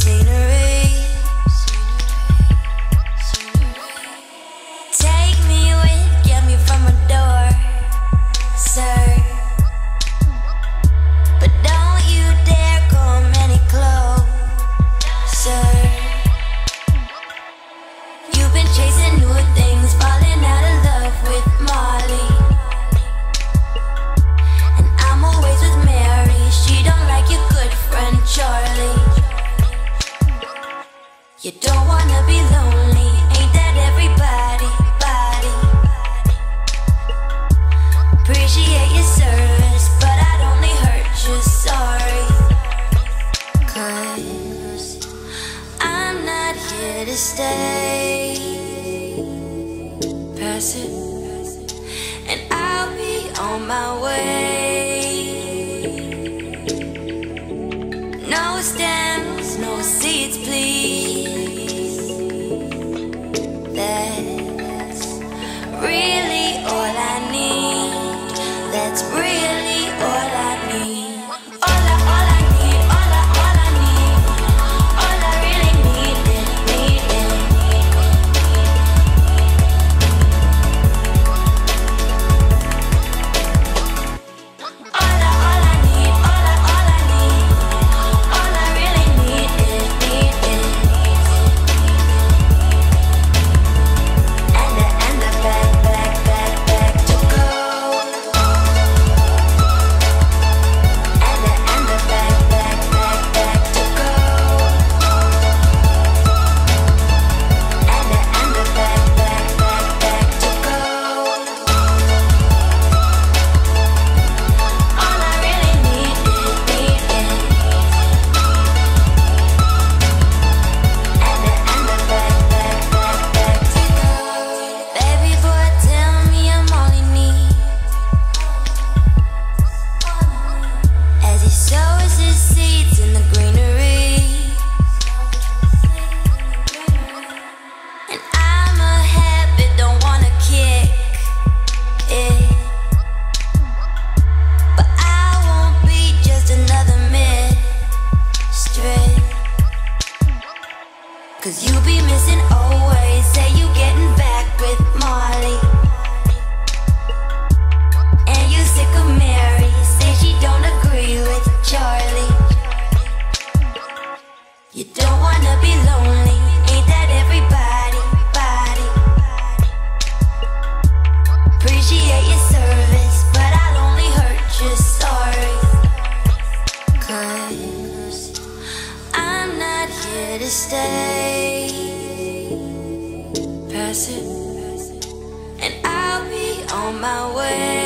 seen her. stay. Pass it. And I'll be on my way. No stems, no seeds, please. That's really all I need. That's Cause you be missing always. Say you getting back with Molly. And you sick of Mary. Say she don't agree with Charlie. You don't wanna be lonely. Ain't that everybody? Body. Appreciate your service, but I'll only hurt you sorry. Cause I'm not here to stay pass it, and I'll be on my way.